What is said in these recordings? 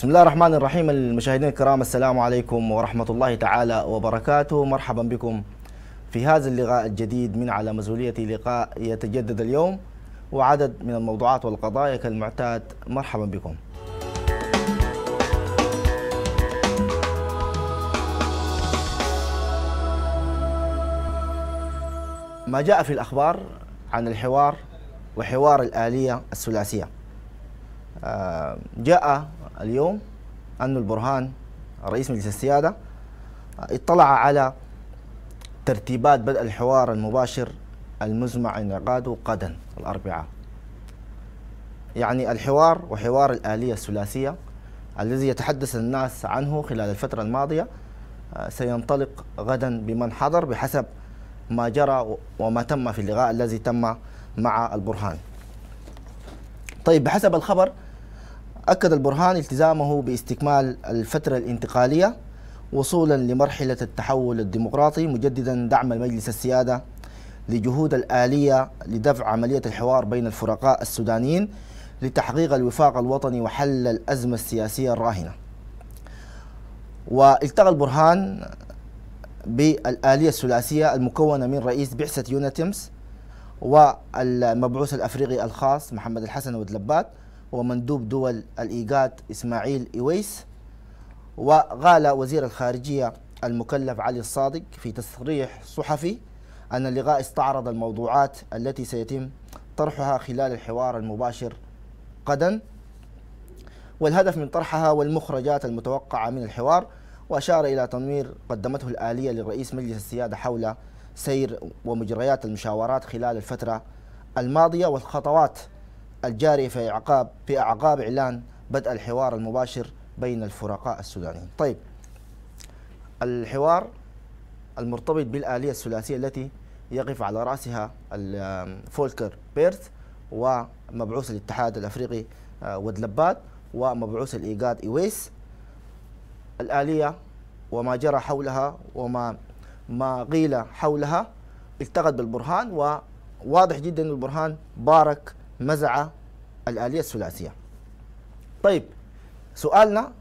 بسم الله الرحمن الرحيم المشاهدين الكرام السلام عليكم ورحمة الله تعالى وبركاته. مرحبا بكم في هذا اللقاء الجديد من على مسؤولية لقاء يتجدد اليوم وعدد من الموضوعات والقضايا كالمعتاد. مرحبا بكم. ما جاء في الأخبار عن الحوار وحوار الآلية الثلاثية آه، جاء اليوم أن البرهان رئيس مجلس السيادة اطلع على ترتيبات بدء الحوار المباشر المزمع انعقاده غدا الأربعاء. يعني الحوار وحوار الآلية الثلاثية الذي يتحدث الناس عنه خلال الفترة الماضية آه، سينطلق غدا بمن حضر بحسب ما جرى وما تم في اللقاء الذي تم مع البرهان. طيب بحسب الخبر أكد البرهان التزامه باستكمال الفترة الانتقالية وصولا لمرحلة التحول الديمقراطي مجددا دعم المجلس السيادة لجهود الآلية لدفع عملية الحوار بين الفرقاء السودانيين لتحقيق الوفاق الوطني وحل الأزمة السياسية الراهنة. والتقى البرهان بالآلية الثلاثية المكونة من رئيس بعثة يونتمس والمبعوث الأفريقي الخاص محمد الحسن ودلبات ومندوب دول الإيجاد إسماعيل إويس وقال وزير الخارجية المكلف علي الصادق في تصريح صحفي أن اللقاء استعرض الموضوعات التي سيتم طرحها خلال الحوار المباشر غدا. والهدف من طرحها والمخرجات المتوقعة من الحوار وأشار إلى تنوير قدمته الآلية لرئيس مجلس السيادة حول سير ومجريات المشاورات خلال الفترة الماضية والخطوات الجارية في أعقاب في أعقاب إعلان بدء الحوار المباشر بين الفرقاء السودانيين. طيب الحوار المرتبط بالآلية الثلاثية التي يقف على رأسها فولكر بيرث ومبعوث الاتحاد الأفريقي آه، ودلبات ومبعوث الإيجاد إيويس الآلية وما جرى حولها وما ما قيل حولها التقت بالبرهان وواضح جدا أن البرهان بارك مزع الآلية الثلاثية. طيب سؤالنا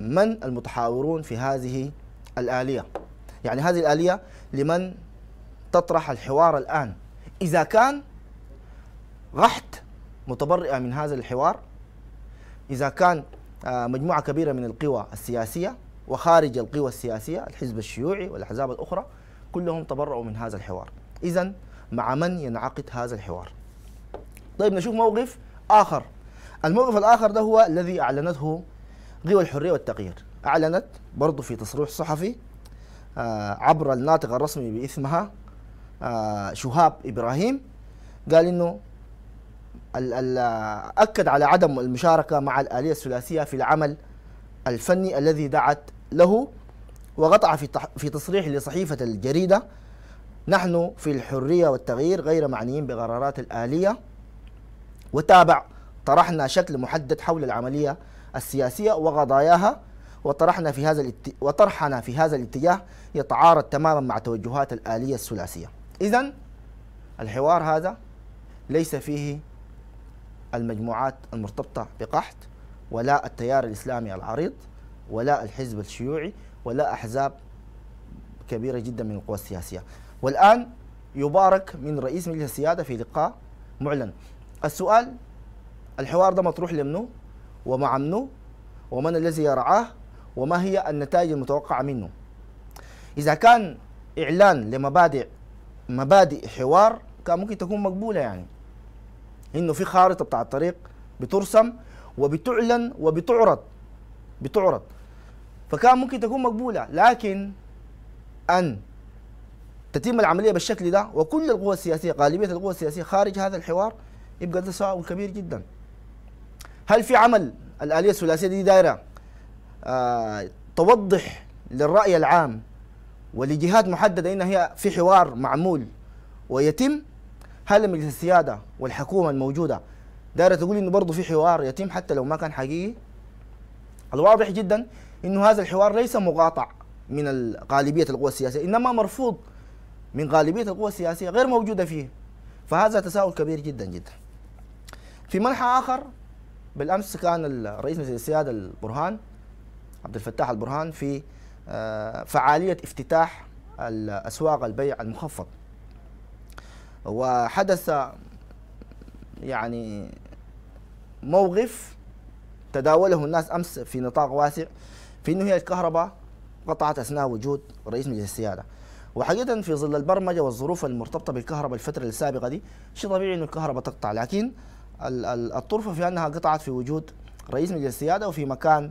من المتحاورون في هذه الآلية؟ يعني هذه الآلية لمن تطرح الحوار الآن. إذا كان غحت متبرئة من هذا الحوار إذا كان آه، مجموعة كبيرة من القوى السياسية وخارج القوى السياسية الحزب الشيوعي والأحزاب الأخرى كلهم تبرؤوا من هذا الحوار. إذا مع من ينعقد هذا الحوار؟ طيب نشوف موقف آخر. الموقف الآخر ده هو الذي أعلنته قوى الحرية والتغيير أعلنت برضو في تصريح صحفي آه، عبر الناطق الرسمي باسمها آه، شهاب إبراهيم. قال إنه أكد على عدم المشاركة مع الآلية الثلاثية في العمل الفني الذي دعت له. وقطع في في تصريح لصحيفة الجريدة نحن في الحرية والتغيير غير معنيين بقرارات الآلية. وتابع. طرحنا شكل محدد حول العملية السياسية وقضاياها وطرحنا في هذا الات... وطرحنا في هذا الاتجاه يتعارض تماما مع توجهات الآلية الثلاثية. إذا الحوار هذا ليس فيه المجموعات المرتبطة بقحط ولا التيار الإسلامي العريض ولا الحزب الشيوعي ولا أحزاب كبيرة جدا من القوى السياسية. والآن يبارك من رئيس مجلس السيادة في لقاء معلن. السؤال الحوار ده مطروح لمنو؟ ومع منو؟ ومن الذي يرعاه وما هي النتائج المتوقعة منه؟ إذا كان إعلان لمبادئ مبادئ حوار كان ممكن تكون مقبولة يعني. إنه في خارطة بتاع الطريق بترسم وبتعلن وبتعرض بتعرض. فكان ممكن تكون مقبولة. لكن أن تتم العملية بالشكل ده وكل القوى السياسية غالبية القوى السياسية خارج هذا الحوار يبقى ده تساؤل كبير جدا. هل في عمل؟ الآلية الثلاثية دي دايرة آه توضح للرأي العام ولجهات محددة إن هي في حوار معمول ويتم؟ هل مجلس السيادة والحكومة الموجودة دايرة تقول إنه برضه في حوار يتم حتى لو ما كان حقيقي؟ الواضح جدا إنه هذا الحوار ليس مقاطع من غالبية القوى السياسية إنما مرفوض من غالبية القوى السياسية غير موجودة فيه فهذا تساؤل كبير جدا جدا. في منحى آخر بالأمس كان الرئيس مجلس السيادة البرهان عبد الفتاح البرهان في آه، فعالية افتتاح الاسواق البيع المخفض. وحدث يعني موقف تداوله الناس أمس في نطاق واسع في إنه هي الكهرباء قطعت أثناء وجود رئيس مجلس السيادة. وحقيقة في ظل البرمجة والظروف المرتبطة بالكهرباء الفترة السابقة دي شيء طبيعي إنه الكهرباء تقطع لكن الطرفة في أنها قطعت في وجود رئيس مجلس السيادة وفي مكان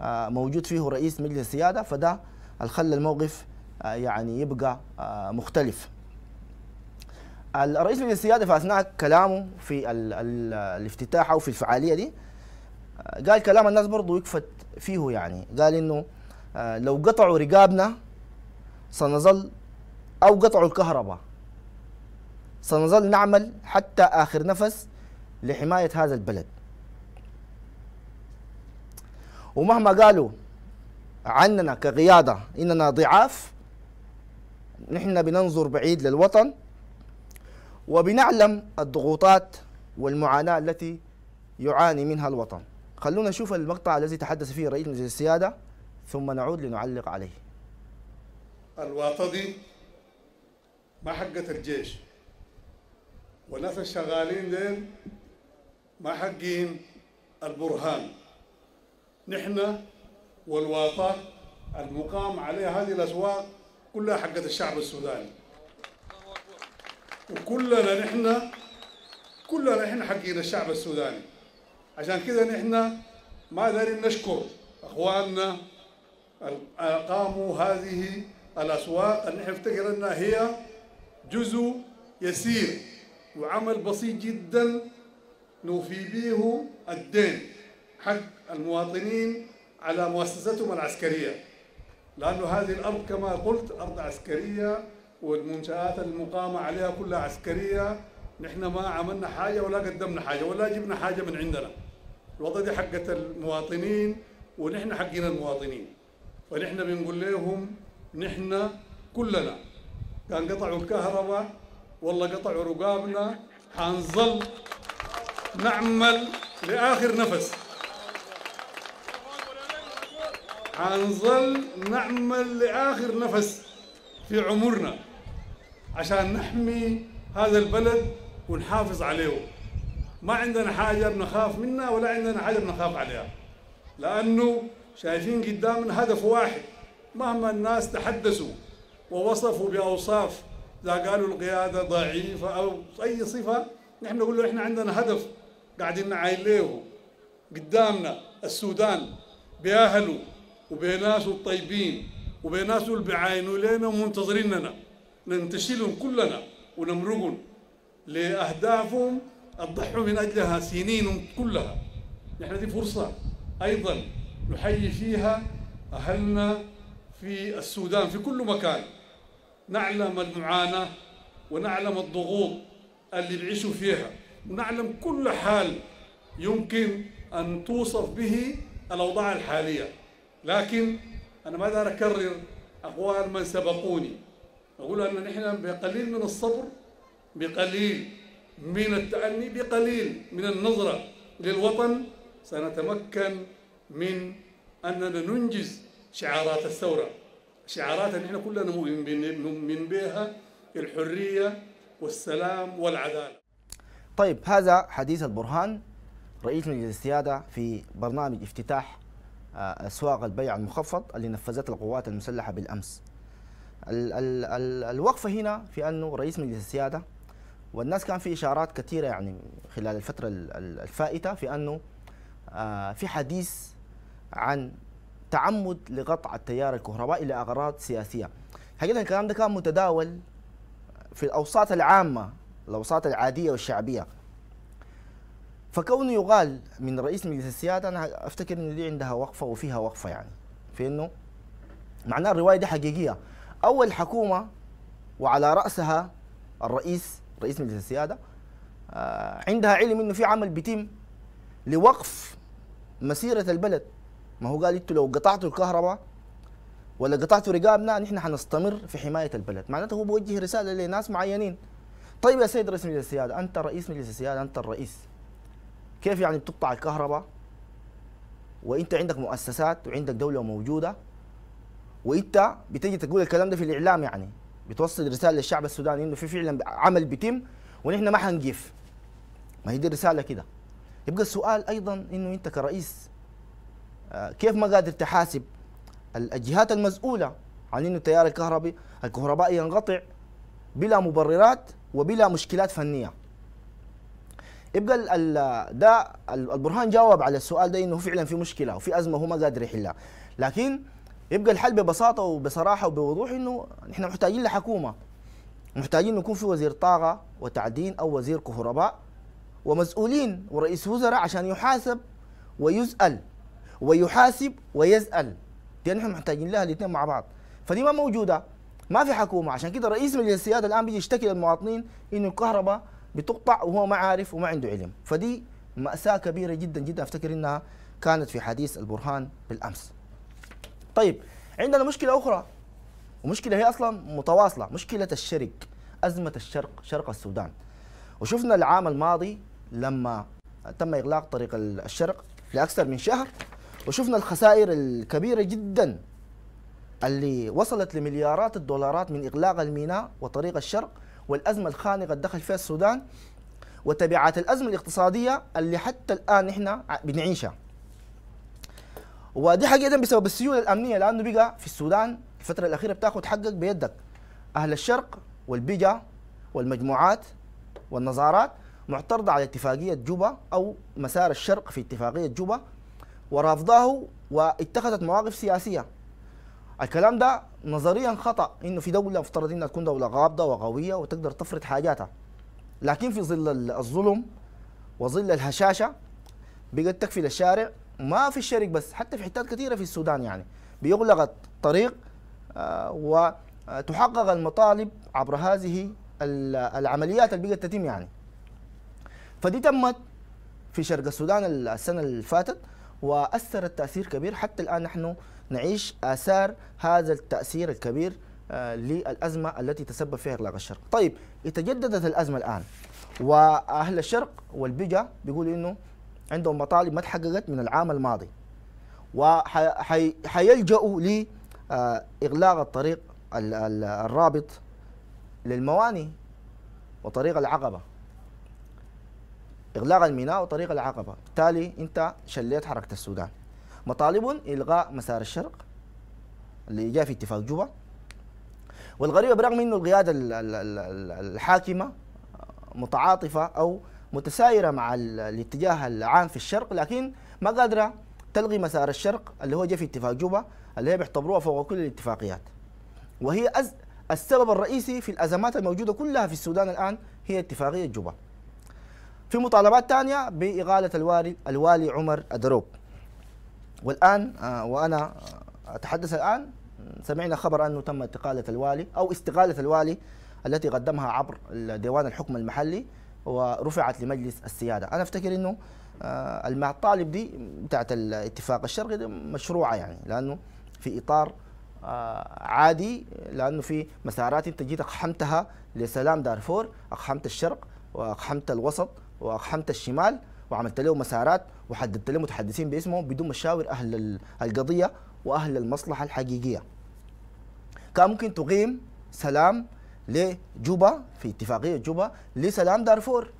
آه، موجود فيه رئيس مجلس السيادة فده خلى الموقف آه، يعني يبقى آه، مختلف. الرئيس مجلس السيادة في أثناء كلامه في ال ال الافتتاح أو في الفعالية دي قال كلام الناس برضه يكفت فيه يعني. قال إنه لو قطعوا رقابنا سنظل أو قطعوا الكهرباء سنظل نعمل حتى آخر نفس لحماية هذا البلد. ومهما قالوا عننا كقيادة إننا ضعاف نحن بننظر بعيد للوطن وبنعلم الضغوطات والمعاناة التي يعاني منها الوطن. خلونا نشوف المقطع الذي تحدث فيه رئيس مجلس السيادة ثم نعود لنعلق عليه. الواطة ما حقت الجيش. والناس الشغالين دين ما حقين البرهان. نحن والواطة المقام عليها هذه الأسواق كلها حقت الشعب السوداني. وكلنا نحن كلنا نحن حقين الشعب السوداني. عشان كده نحن ما دارين نشكر أخواننا قاموا هذه الأسواق. اللي نحن نفتكر انها هي جزء يسير وعمل بسيط جدا نوفي به الدين. حق المواطنين على مؤسستهم العسكرية. لأنه هذه الأرض كما قلت أرض عسكرية والمنشآت المقامة عليها كلها عسكرية. نحن ما عملنا حاجة ولا قدمنا حاجة ولا جبنا حاجة من عندنا. الوضع دي حقة المواطنين ونحن حقين المواطنين. فنحن بنقول لهم نحن كلنا. كان قطعوا الكهرباء والله قطعوا رقابنا حنظل نعمل لآخر نفس. حنظل نعمل لآخر نفس في عمرنا عشان نحمي هذا البلد ونحافظ عليه. ما عندنا حاجة بنخاف منها ولا عندنا حاجة بنخاف عليها. لأنه شايفين قدامنا هدف واحد. مهما الناس تحدثوا ووصفوا بأوصاف إذا قالوا القيادة ضعيفة أو أي صفة نحن نقول له إحنا عندنا هدف. قاعدين نعاين له قدامنا السودان بأهله وبناسه الطيبين وبناسه اللي بيعاينوا لنا ومنتظريننا ننتشلهم كلنا ونمرقهم لأهدافهم الضحوا من أجلها سنين كلها. نحن دي فرصة أيضا نحيي فيها أهلنا في السودان في كل مكان. نعلم المعاناة ونعلم الضغوط اللي بيعيشوا فيها. ونعلم كل حال يمكن أن توصف به الأوضاع الحالية. لكن أنا ما أكرر أقوال من سبقوني؟ أقول أن نحن بقليل من الصبر بقليل من التأني بقليل من النظرة للوطن. سنتمكن من أننا ننجز شعارات الثورة. شعارات نحن كلنا نؤمن بها الحرية والسلام والعدالة. طيب هذا حديث البرهان رئيس مجلس السيادة في برنامج افتتاح آه، أسواق البيع المخفض اللي نفذتها القوات المسلحة بالأمس. ال ال ال الوقفة هنا في أنه رئيس مجلس السيادة والناس كان في إشارات كثيرة يعني خلال الفترة الفائتة في أنه آه، في حديث عن تعمد لقطع التيار الكهربائي لأغراض سياسية. حقيقة الكلام ده كان متداول في الأوساط العامة الأوساط العادية والشعبية. فكونه يقال من رئيس مجلس السيادة أنا أفتكر إن دي عندها وقفة وفيها وقفة يعني. في إنه معناه الرواية دي حقيقية. أول حكومة وعلى رأسها الرئيس رئيس مجلس السيادة آه عندها علم إنه في عمل بيتم لوقف مسيرة البلد. ما هو قال إنتوا لو قطعتوا الكهرباء ولا قطعتوا رقابنا نحن حنستمر في حماية البلد. معناته هو بوجه رسالة لناس معينين. طيب يا سيد رئيس مجلس السيادة أنت رئيس مجلس السيادة أنت الرئيس. كيف يعني بتقطع الكهرباء؟ وإنت عندك مؤسسات وعندك دولة موجودة وإنت بتجي تقول الكلام ده في الإعلام يعني. بتوصل رسالة للشعب السوداني إنه في فعلا عمل بيتم ونحن ما حنقف. ما هي دي الرسالة كده. يبقى السؤال أيضا إنه أنت كرئيس آه، كيف ما قادر تحاسب الجهات المسؤولة عن إنه التيار الكهربي الكهربائي ينقطع؟ بلا مبررات وبلا مشكلات فنية. يبقى ده البرهان جاوب على السؤال ده إنه فعلا في مشكلة وفي أزمة هو ما قادر يحلها. لكن يبقى الحل ببساطة وبصراحة وبوضوح إنه نحن محتاجين لحكومة. محتاجين يكون في وزير طاقة وتعدين أو وزير كهرباء ومسؤولين ورئيس وزراء عشان يحاسب ويسأل ويحاسب ويسأل. دي نحن محتاجين لها الاثنين مع بعض. فدي ما موجودة. ما في حكومة. عشان كده رئيس مجلس السيادة الآن بيجي يشتكي للمواطنين إنه الكهرباء بتقطع وهو ما عارف وما عنده علم. فدي مأساة كبيرة جدا جدا. أفتكر إنها كانت في حديث البرهان بالأمس. طيب عندنا مشكلة أخرى. ومشكلة هي أصلا متواصلة. مشكلة الشرق أزمة الشرق شرق السودان. وشفنا العام الماضي لما تم إغلاق طريق الشرق لأكثر من شهر. وشفنا الخسائر الكبيرة جدا. اللي وصلت لمليارات الدولارات من إغلاق الميناء وطريق الشرق والأزمة الخانقة اللي دخل فيها السودان وتبعات الأزمة الاقتصادية اللي حتى الآن نحن بنعيشها. ودي حقيقة بسبب السيولة الأمنية لأنه بقى في السودان الفترة الأخيرة بتاخذ حقك بيدك. أهل الشرق والبيجا والمجموعات والنظارات معترضة على اتفاقية جوبا أو مسار الشرق في اتفاقية جوبا ورافضاه واتخذت مواقف سياسية. الكلام ده نظريا خطأ إنه في دولة مفترض إنها تكون دولة غابضة وقويه وتقدر تفرض حاجاتها. لكن في ظل الظلم وظل الهشاشة بقت تكفي للشارع. ما في الشرق بس حتى في حتات كثيرة في السودان يعني. بيغلق الطريق آه، وتحقق المطالب عبر هذه العمليات اللي بقت تتم يعني. فدي تمت في شرق السودان السنة اللي فاتت. وأثرت تأثير كبير. حتى الآن نحن نعيش آثار هذا التأثير الكبير آه، للأزمة التي تسبب فيها إغلاق الشرق. طيب تجددت الأزمة الآن وأهل الشرق والبجا بيقولوا إنه عندهم مطالب ما تحققت من العام الماضي وحيلجأوا لإغلاق آه، الطريق الرابط للمواني وطريق العقبة. إغلاق الميناء وطريق العقبة. بالتالي أنت شليت حركة السودان. مطالب إلغاء مسار الشرق اللي جاء في اتفاق جوبا. والغريبه برغم إنه القيادة الحاكمة متعاطفة أو متسايرة مع الاتجاه العام في الشرق لكن ما قادرة تلغي مسار الشرق اللي هو جاء في اتفاق جوبا اللي هي بيعتبروها فوق كل الاتفاقيات. وهي أز السبب الرئيسي في الأزمات الموجودة كلها في السودان الآن هي اتفاقية جوبا. في مطالبات ثانية باقاله الوالي الوالي عمر ادروب والآن آه، وأنا أتحدث الآن. سمعنا خبر أنه تم استقالة الوالي أو استقالة الوالي التي قدمها عبر ديوان الحكم المحلي ورفعت لمجلس السيادة. أنا أفتكر أنه آه، المطالب دي بتاعت الاتفاق الشرقي دي مشروعة يعني لأنه في إطار آه، عادي لأنه في مسارات أنت جيت أقحمتها لسلام دارفور أقحمت الشرق وأقحمت الوسط وأقحمت الشمال وعملت له مسارات وحددت له متحدثين باسمه بدون مشاور أهل القضية وأهل المصلحة الحقيقية. كان ممكن تقيم سلام لجوبا في اتفاقية جوبا لسلام دارفور.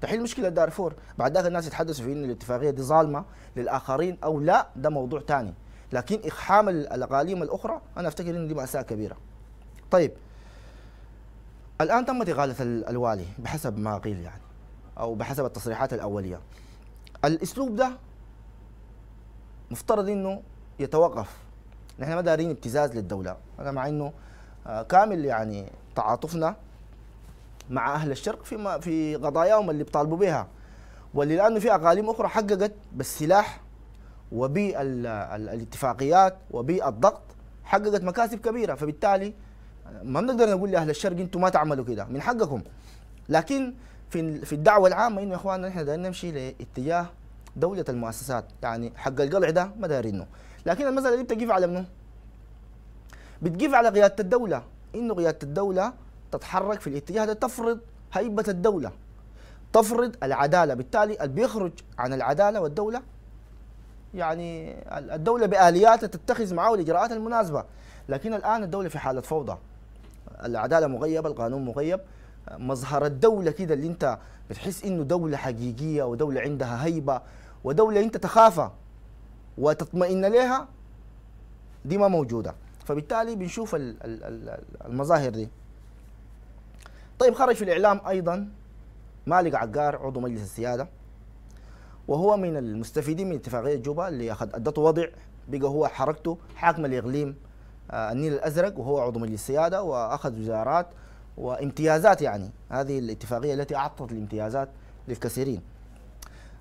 تحل مشكلة دارفور. بعد ذلك الناس يتحدثوا في إن الاتفاقية دي ظالمة للآخرين أو لا ده موضوع ثاني لكن اقحام الأقاليم الأخرى أنا أفتكر إن دي مأساة كبيرة. طيب. الآن تمت اقاله الوالي بحسب ما قيل يعني. أو بحسب التصريحات الأولية. الأسلوب ده مفترض إنه يتوقف. نحن ما دارين ابتزاز للدولة. أنا مع إنه آه، كامل يعني تعاطفنا مع أهل الشرق في في قضاياهم اللي بيطالبوا بها. واللي لأنه في أقاليم أخرى حققت بالسلاح وبالاتفاقيات وبالضغط حققت مكاسب كبيرة. فبالتالي ما بنقدر نقول لأهل الشرق أنتم ما تعملوا كده. من حقكم. لكن في في الدعوة العامة إنه يا إخواننا نحن دايرين نمشي لاتجاه دولة المؤسسات. يعني حق القلع ده ما دايرينه لكن المسألة دي بتقف على منه؟ بتقف على قيادة الدولة. إنه قيادة الدولة تتحرك في الاتجاه ده تفرض هيبة الدولة. تفرض العدالة. بالتالي اللي بيخرج عن العدالة والدولة يعني الدولة بالياتها تتخذ معه الاجراءات المناسبة. لكن الآن الدولة في حالة فوضى. العدالة مغيبة القانون مغيب. مظهر الدولة كده اللي انت بتحس انه دولة حقيقية ودولة عندها هيبة ودولة انت تخافها وتطمئن لها دي ما موجودة. فبالتالي بنشوف المظاهر دي. طيب خرج في الإعلام أيضا مالك عقار عضو مجلس السيادة وهو من المستفيدين من اتفاقية جوبا اللي اخذ ادته وضع بقى هو حركته حاكم الإقليم آه، النيل الأزرق وهو عضو مجلس السيادة وأخذ وزارات وامتيازات يعني هذه الاتفاقية التي أعطت الامتيازات للكثيرين.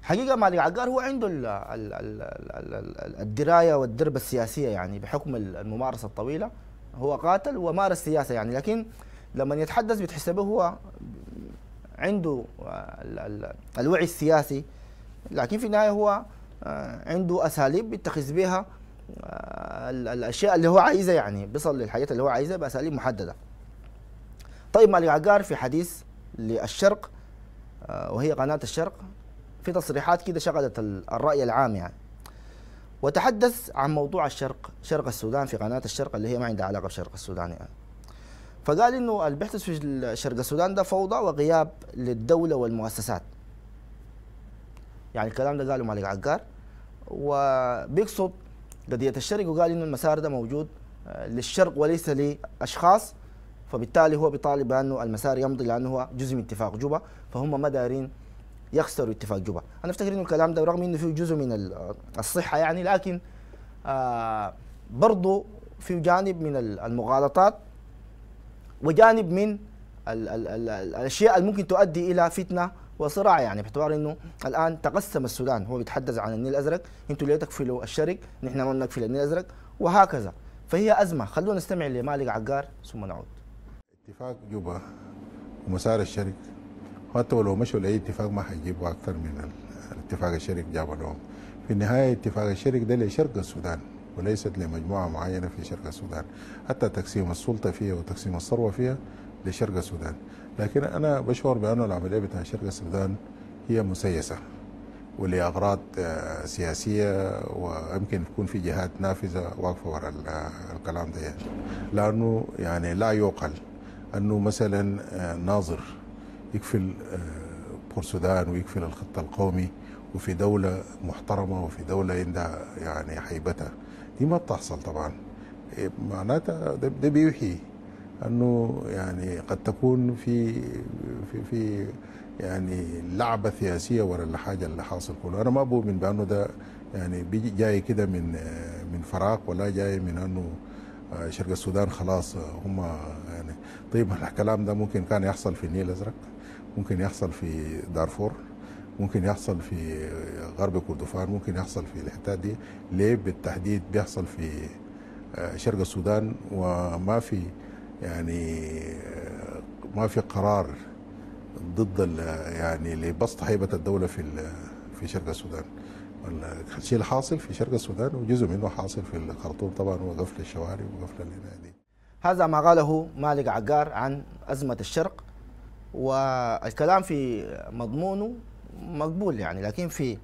حقيقة مالك عقار هو عنده ال ال ال الدراية والدربه السياسية يعني بحكم الممارسة الطويلة هو قاتل ومارس سياسة يعني لكن لما يتحدث بتحس به هو عنده الوعي السياسي لكن في النهاية هو آه، عنده أساليب بيتخذ بها آه، الأشياء اللي هو عايزها يعني بيصل للحاجات اللي هو عايزها بأساليب محددة. طيب مالك عقار في حديث للشرق آه، وهي قناة الشرق في تصريحات كده شغلت الرأي العام يعني. وتحدث عن موضوع الشرق شرق السودان في قناة الشرق اللي هي ما عندها علاقة بشرق السودان يعني. فقال إنه اللي بيحدث في شرق السودان ده فوضى وغياب للدولة والمؤسسات. يعني الكلام ده قاله مالك عقار وبيقصد قضية الشرق وقال إنه المسار ده موجود آه، للشرق وليس لأشخاص فبالتالي هو بيطالب بانه المسار يمضي لأنه هو جزء من اتفاق جوبا فهم ما دارين يخسروا اتفاق جوبا. أنا أفتكر إنه الكلام ده رغم إنه فيه جزء من الصحة يعني لكن آه برضه في جانب من المغالطات وجانب من ال ال ال الأشياء اللي ممكن تؤدي إلى فتنة وصراع يعني باعتبار إنه الآن تقسم السودان. هو بيتحدث عن النيل الأزرق أنتوا ليه تكفلوا الشرق؟ نحن ما نكفل النيل الأزرق وهكذا. فهي أزمة. خلونا نستمع لمالك عقار ثم نعود. اتفاق جوبا ومسار الشرق حتى ولو مشوا لأي اتفاق ما حيجيبوا أكثر من الاتفاق الشرق جابوا لهم. في النهاية اتفاق الشرق ده لشرق السودان وليست لمجموعة معينة في شرق السودان. حتى تقسيم السلطة فيها وتقسيم الثروة فيها لشرق السودان. لكن أنا بشعر بانه العملية بتاع شرق السودان هي مسيسة ولأغراض آه، سياسية ويمكن تكون في جهات نافذة واقفة وراء الكلام ده. لأنه يعني لا يعقل أنه مثلا آه، ناظر يكفل آه، بور السودان ويكفل الخط القومي وفي دولة محترمة وفي دولة عندها يعني هيبتها دي ما بتحصل طبعا. إيه، معناتها ده بيوحي أنه يعني قد تكون في في في يعني لعبة سياسية ولا الحاجة اللي حاصل كله. أنا ما بؤمن بأنه ده يعني بيجي جاي كده من من فراغ ولا جاي من أنه شرق السودان خلاص هم يعني طيب الكلام ده ممكن كان يحصل في النيل الأزرق ممكن يحصل في دارفور ممكن يحصل في غرب كردفان ممكن يحصل في الحتات دي. ليه بالتحديد بيحصل في شرق السودان؟ وما في يعني ما في قرار ضد يعني لبسط هيبة الدولة في في شرق السودان. الشيء الحاصل في شرق السودان وجزء منه حاصل في الخرطوم طبعا هو قفل الشوارع وقفل النادي هذا ما قاله مالك عقار عن أزمة الشرق والكلام في مضمونه مقبول يعني لكن في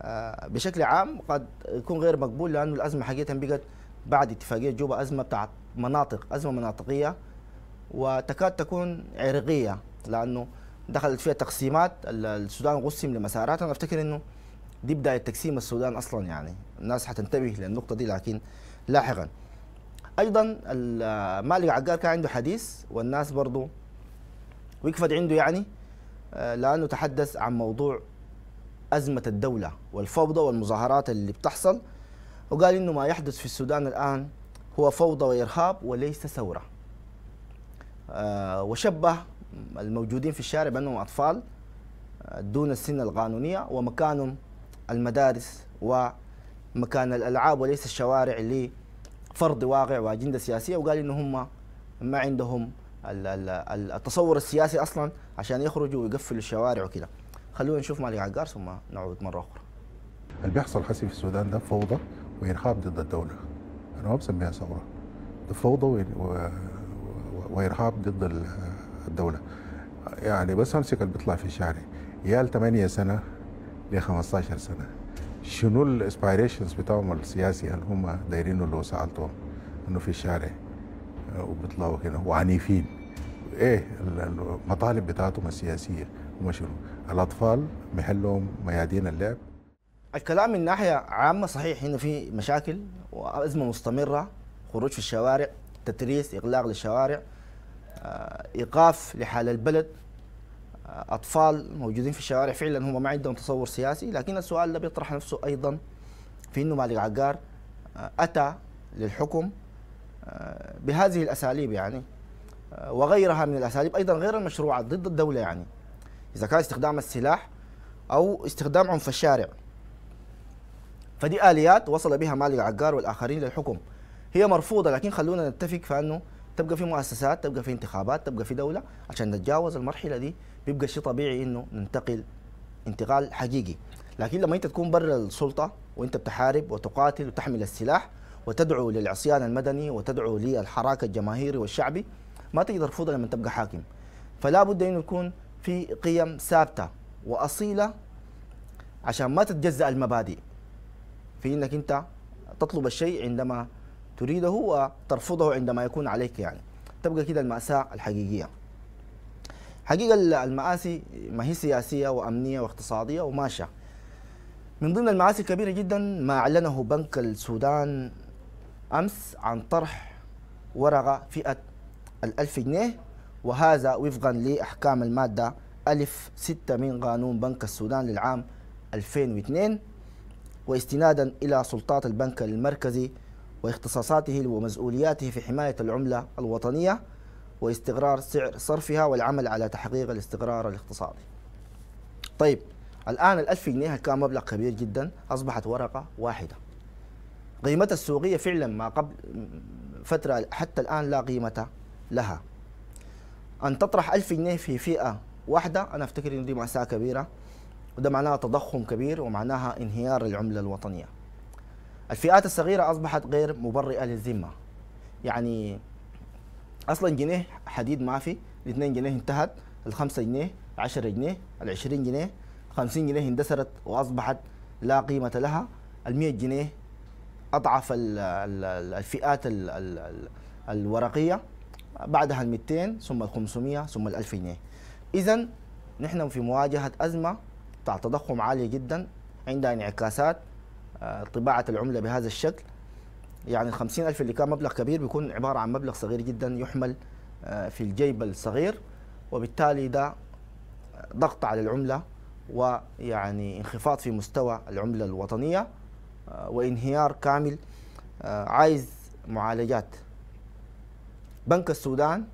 آه، بشكل عام قد يكون غير مقبول لأنه الأزمة حقيقة بقت بعد اتفاقية جوبا أزمة بتاعت مناطق أزمة مناطقية وتكاد تكون عرقية لأنه دخلت فيها تقسيمات السودان قسم لمسارات أنا أفتكر أنه دي بداية تقسيم السودان أصلا يعني الناس حتنتبه للنقطة دي لكن لاحقا أيضا مالك عقار كان عنده حديث والناس برضو وقفت عنده يعني آه، لأنه تحدث عن موضوع أزمة الدولة والفوضى والمظاهرات اللي بتحصل. وقال إنه ما يحدث في السودان الآن هو فوضى وإرهاب وليس ثورة. آه وشبه الموجودين في الشارع بأنهم أطفال آه، دون السن القانونية ومكانهم المدارس ومكان الألعاب وليس الشوارع لفرض واقع وأجندة سياسية وقال إن هم ما عندهم التصور السياسي أصلا عشان يخرجوا ويقفلوا الشوارع وكذا خلونا نشوف مالك عقار ثم نعود مرة أخرى. اللي بيحصل حسي في السودان ده فوضى وإرهاب ضد الدولة. أنا ما بسميها ثورة. ده فوضى وارهاب ضد الدولة. يعني بس أمسك اللي بيطلع في الشارع عيال 8 سنة ل 15 سنة. شنو الاسبيريشنز بتاعهم السياسي؟ اللي هم دايرينه لو سالتهم إنه في الشارع آه، وبيطلعوا هنا وعنيفين. إيه ال- المطالب بتاعتهم السياسية. هم شنو؟ الأطفال محلهم ميادين اللعب. الكلام من ناحية عامة صحيح إنه في مشاكل وأزمة مستمرة خروج في الشوارع تتريس إغلاق للشوارع آه، إيقاف لحال البلد. أطفال موجودين في الشوارع. فعلا هم ما عندهم تصور سياسي لكن السؤال ده بيطرح نفسه أيضا في إنه مالك عقار آه، أتى للحكم آه، بهذه الأساليب يعني آه، وغيرها من الأساليب أيضا غير المشروعة ضد الدولة يعني. إذا كان استخدام السلاح أو استخدام عنف الشارع. فدي آليات وصل بها مالك عقار والآخرين للحكم. هي مرفوضة لكن خلونا نتفق في أنه تبقى في مؤسسات تبقى في انتخابات تبقى في دولة عشان نتجاوز المرحلة دي بيبقى شيء طبيعي إنه ننتقل انتقال حقيقي. لكن لما أنت تكون برا السلطة وأنت بتحارب وتقاتل وتحمل السلاح وتدعو للعصيان المدني وتدعو للحراك الجماهيري والشعبي ما تقدر ترفضها لما تبقى حاكم. فلا بد إنه يكون في قيم ثابتة وأصيلة عشان ما تتجزأ المبادئ. في إنك أنت تطلب الشيء عندما تريده وترفضه عندما يكون عليك يعني. تبقى كده المأساة الحقيقية. حقيقة المآسي ما هي سياسية وأمنية واقتصادية وماشية. من ضمن المآسي الكبيرة جدا ما أعلنه بنك السودان أمس عن طرح ورقة فئة الألف جنيه وهذا وفقا لأحكام المادة ألف ستة من قانون بنك السودان للعام 2002 واستنادا إلى سلطات البنك المركزي واختصاصاته ومسؤولياته في حماية العملة الوطنية واستقرار سعر صرفها والعمل على تحقيق الاستقرار الاقتصادي. طيب الآن الألف جنيه كان مبلغ كبير جدا أصبحت ورقة واحدة. قيمتها السوقية فعلا ما قبل فترة حتى الآن لا قيمة لها. أن تطرح ألف جنيه في فئة واحدة أنا أفتكر إن دي مأساة كبيرة وده معناها تضخم كبير ومعناها انهيار العملة الوطنية. الفئات الصغيرة أصبحت غير مبرئة للذمة. يعني أصلا جنيه حديد ما في الاثنين جنيه انتهت الخمسة جنيه 10 جنيه العشرين جنيه 50 جنيه اندثرت وأصبحت لا قيمة لها. المية جنيه أضعف ال- ال- الفئات ال- ال- ال- الورقية بعدها ال 200 ثم ال 500 ثم ال 1000 جنيه. إذا نحن في مواجهة أزمة بتاع تضخم عالية جدا عندها انعكاسات طباعة العملة بهذا الشكل. يعني ال 50 ألف اللي كان مبلغ كبير بيكون عبارة عن مبلغ صغير جدا يحمل آه، في الجيب الصغير وبالتالي ده ضغط على العملة ويعني انخفاض في مستوى العملة الوطنية آه، وانهيار كامل آه، عايز معالجات. بنك السودان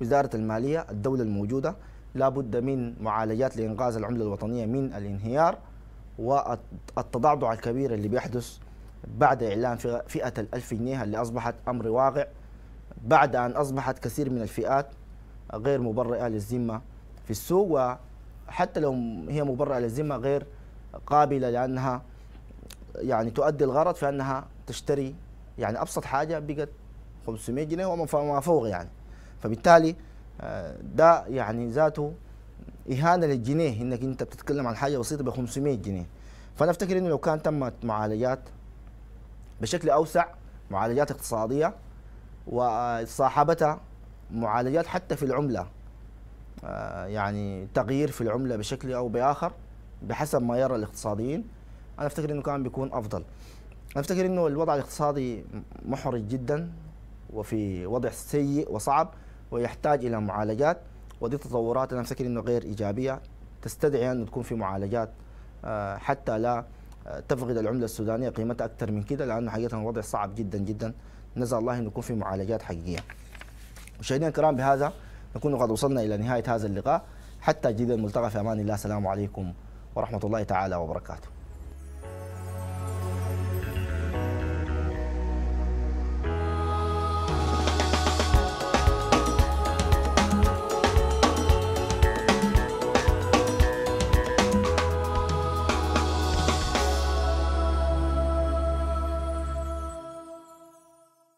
وزارة المالية الدولة الموجودة لابد من معالجات لإنقاذ العملة الوطنية من الانهيار. والتضعضع الكبير اللي بيحدث بعد إعلان فئة- الألف جنيه اللي أصبحت أمر واقع. بعد أن أصبحت كثير من الفئات غير مبرئة للذمة في السوق وحتى لو هي مبرئة للذمة غير قابلة لأنها يعني تؤدي الغرض في أنها تشتري يعني أبسط حاجة بقت 500 جنيه وما فوق يعني. فبالتالي آه، ده يعني ذاته إهانة للجنيه إنك أنت بتتكلم عن حاجة بسيطة ب 500 جنيه. فأنا أفتكر إنه لو كان تمت معالجات بشكل أوسع معالجات اقتصادية وصاحبتها معالجات حتى في العملة آه، يعني تغيير في العملة بشكل أو بآخر بحسب ما يرى الاقتصاديين أنا أفتكر إنه كان بيكون أفضل. أنا أفتكر إنه الوضع الاقتصادي محرج جدا وفي وضع سيء وصعب ويحتاج إلى معالجات ودي تطورات أنا أفتكر إنه غير إيجابية. تستدعي أن تكون في معالجات آه، حتى لا آه، تفقد العملة السودانية قيمتها أكثر من كده لأنه حقيقة الوضع صعب جدا جدا. نسأل الله أن يكون في معالجات حقيقية. مشاهدينا الكرام بهذا نكون قد وصلنا إلى نهاية هذا اللقاء. حتى جديد الملتقى في أمان الله. السلام عليكم ورحمة الله تعالى وبركاته.